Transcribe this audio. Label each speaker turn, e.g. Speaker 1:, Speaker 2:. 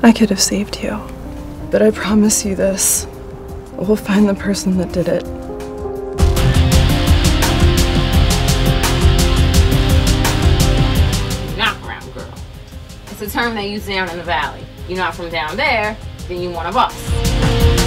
Speaker 1: I could have saved you. But I promise you this we'll find the person that did it.
Speaker 2: Knockaround girl. It's a term they use down in the valley. You're not from down there, then you one of us.